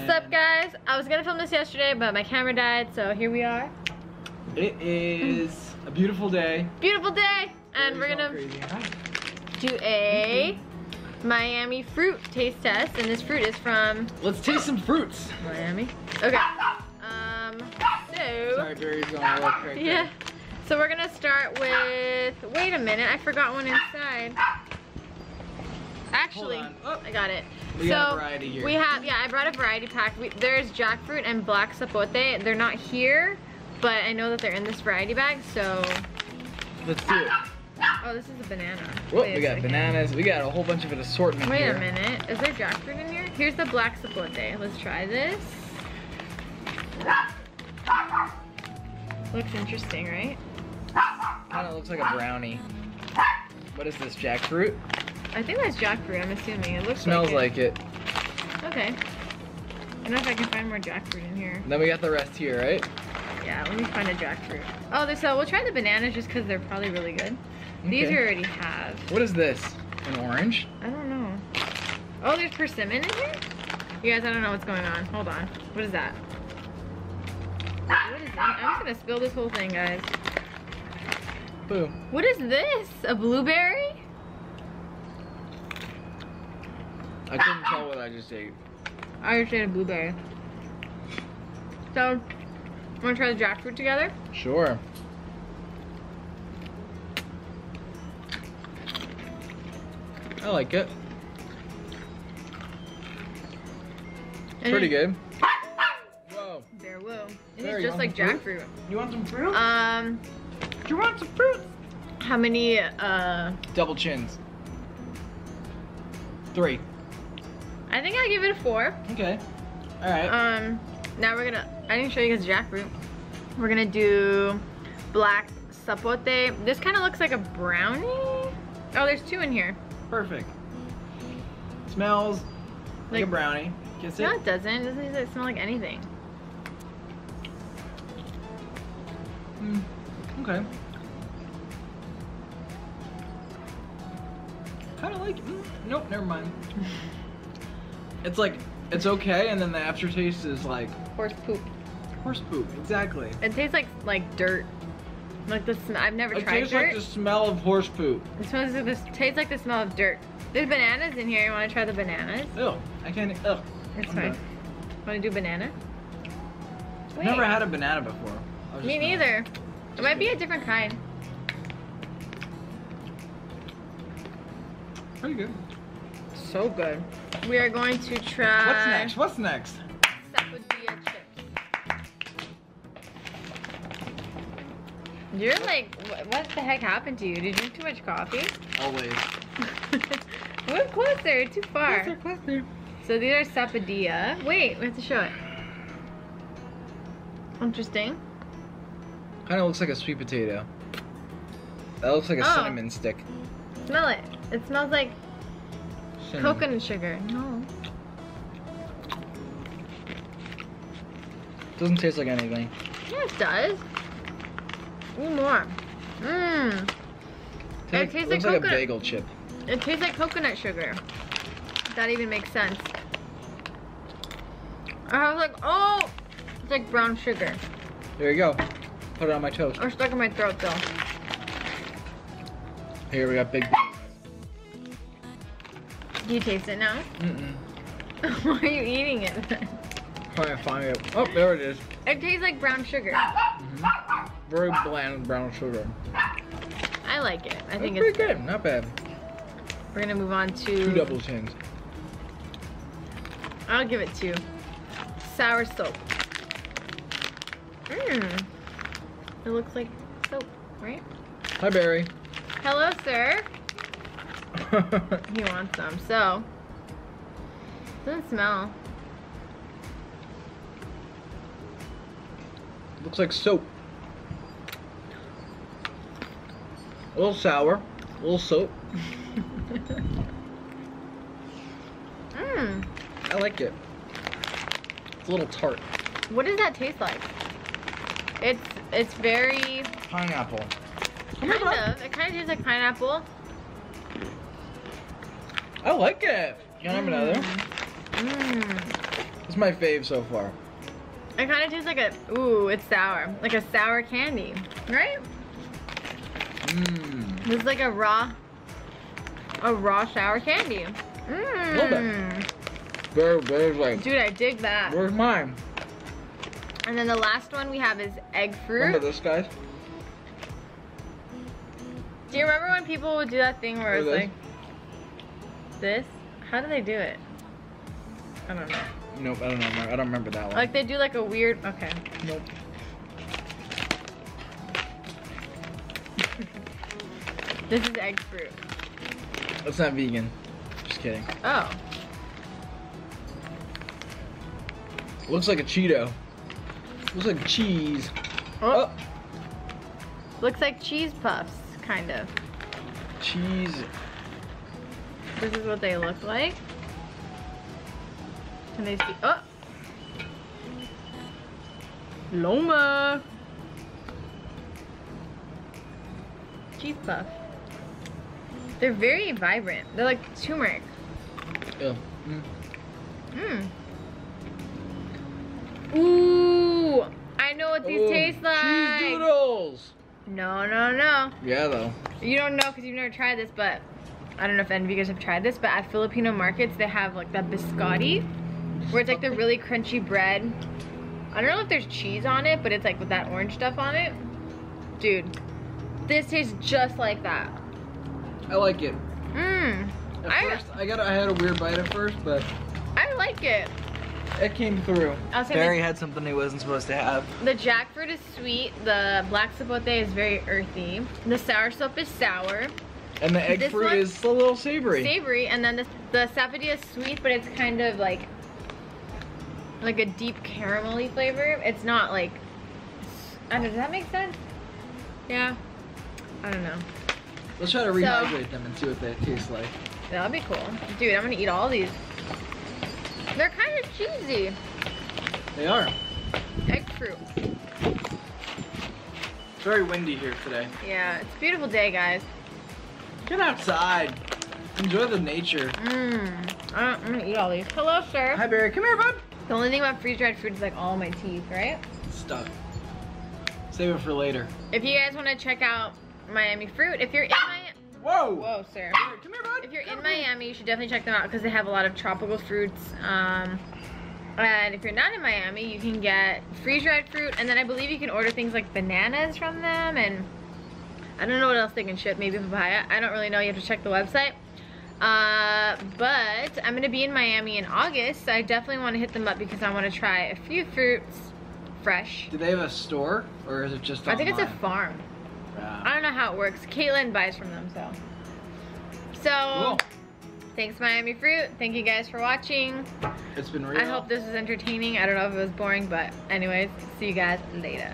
What's up guys? I was gonna film this yesterday, but my camera died, so here we are. It is a beautiful day. Beautiful day! And we're gonna do a Miami fruit taste test, and this fruit is from Let's taste some fruits. Miami. Okay. Um, so, Sorry, Barry's going to look right yeah. So we're gonna start with, wait a minute, I forgot one inside. Actually, Oh. I got it. We so got a variety here. we have, yeah, I brought a variety pack. We, there's jackfruit and black sapote. They're not here, but I know that they're in this variety bag, so. Let's do it. Oh, this is a banana. Whoa, Wait we got bananas. We got a whole bunch of an assortment Wait here. a minute. Is there jackfruit in here? Here's the black sapote. Let's try this. Looks interesting, right? Kind of looks like a brownie. What is this, jackfruit? I think that's jackfruit, I'm assuming. It looks Smells like, like it. it. Okay. I don't know if I can find more jackfruit in here. Then we got the rest here, right? Yeah, let me find a jackfruit. Oh, there's so uh, we'll try the bananas just because they're probably really good. These Okay. we already have. What is this? An orange? I don't know. Oh, there's persimmon in here? You guys, I don't know what's going on. Hold on. What is that? What is it? I'm just gonna spill this whole thing, guys. Boo. What is this? A blueberry? I couldn't tell what I just ate. I just ate a blueberry. So, wanna try the jackfruit together? Sure. I like it. And Pretty good. Whoa. There, whoa. It There, is just like some fruit? jackfruit. You want some fruit? Um, Do you want some fruit? how many, uh, Double chins. Three. I think I'll give it a four. Okay. Alright. Um, now we're gonna, I didn't show you guys jackfruit. We're gonna do black sapote. This kind of looks like a brownie. Oh, there's two in here. Perfect. Smells like, Like- a brownie. Kiss it. No, it doesn't. It doesn't it smell like anything. Mm, okay. Kind of like. Mm, nope, never mind. it's like, it's okay, and then the aftertaste is like Horse poop. horse poop. Exactly. It tastes like like dirt. Like the. I've never It tried tastes dirt. like the smell of horse poop. It smells like this. Tastes like the smell of dirt. There's bananas in here. You want to try the bananas? Ew. I can't. Ugh. It's I'm fine. done. Want to do banana? I've never had a banana before. I was Me just neither. It might be a different kind. Pretty good. So good. We are going to try. What's next? What's next? Sapodilla chips. You're like, what the heck happened to you? Did you drink too much coffee? Always. We're closer, too far. Closer, closer. So these are sapodilla. Wait, we have to show it. Interesting. Kind of looks like a sweet potato. That looks like a Oh. cinnamon stick. Smell it. It smells like Coconut sugar. No. Doesn't taste like anything. Yeah, it does. Ooh, more. Mmm. It tastes like like a bagel chip. It tastes like coconut sugar. That even makes sense. I was like, oh, it's like brown sugar. There you go. Put it on my toast. Or stuck in my throat though. Here we got big. You taste it now? Mm-mm. Why are you eating it? Trying to find it. Oh, there it is. it tastes like brown sugar. Mhm. Very bland brown sugar. I like it. I think That's it's pretty good. Not bad. We're gonna move on to. Two double chins. I'll give it two. Soursop. Mmm. It looks like soap, right? Hi, Barry. Hello, sir. He wants some. So, doesn't smell. Looks like soap. A little sour. A little soap. Mmm. I like it. It's a little tart. What does that taste like? It's it's very Pineapple. kind of. It kind of tastes like pineapple. I like it. Can I have mm. another? Mmm. It's my fave so far. It kind of tastes like a, ooh, it's sour. Like a sour candy, right? Mmm. This is like a raw, a raw sour candy. Mmm. Very, very like. Dude, I dig that. Where's mine? And then the last one we have is egg fruit. Remember this, guys? Do you remember when people would do that thing where it's like, this? How do they do it? I don't know. Nope, I don't know. I don't remember that one. Like they do like a weird, okay. nope. This is egg fruit. It's not vegan. Just kidding. Oh. Looks like a Cheeto. Looks like cheese. oh. Oh, Looks like cheese puffs, kind of. cheese. This is what they look like. Can they see? Oh! Loma! Cheese puff. They're very vibrant. They're like turmeric. Mm. Mmm. Ooh! I know what these Oh, taste like. Cheese doodles. No, no, no. Yeah, though. You don't know because you've never tried this, but I don't know if any of you guys have tried this, but at Filipino markets they have like that biscotti, where it's like the really crunchy bread. I don't know if there's cheese on it, but it's like with that orange stuff on it. Dude, this tastes just like that. I like it. Mmm. At I- first, I got I had a weird bite at first, but I like it. it came through. I'll say Barry had something he wasn't supposed to have. the jackfruit is sweet, the black sapote is very earthy, the soursop is sour, And the egg This fruit is a little savory. savory, and then the, the sapodilla is sweet, but it's kind of like like a deep caramelly flavor. It's not like I don't know. Does that make sense? Yeah. I don't know. Let's try to rehydrate them and see what they taste like. That'd be cool, dude. I'm gonna eat all these. They're kind of cheesy. They are. Egg fruit. It's very windy here today. Yeah, it's a beautiful day, guys. Get outside. Enjoy the nature. Mmm. I'm gonna eat all these. Hello, sir. Hi, Barry. Come here, bud. The only thing about freeze-dried fruit is like all my teeth, right? Stuck. Save it for later. If you guys want to check out Miami Fruit, if you're in ah! Miami, Whoa. whoa, sir. Come here, bud. If you're Come in. Miami, you should definitely check them out because they have a lot of tropical fruits. Um, and if you're not in Miami, you can get freeze-dried fruit, and then I believe you can order things like bananas from them, and I don't know what else they can ship. Maybe papaya. I don't really know. You have to check the website. Uh, but I'm gonna be in Miami in August. So I definitely want to hit them up because I want to try a few fruits fresh. Do they have a store or is it just I think it's a farm. Wow. I don't know how it works. Caitlin buys from them, so. So, Cool. thanks Miami Fruit. Thank you guys for watching. It's been real. I hope this was entertaining. I don't know if it was boring, but anyways, see you guys later.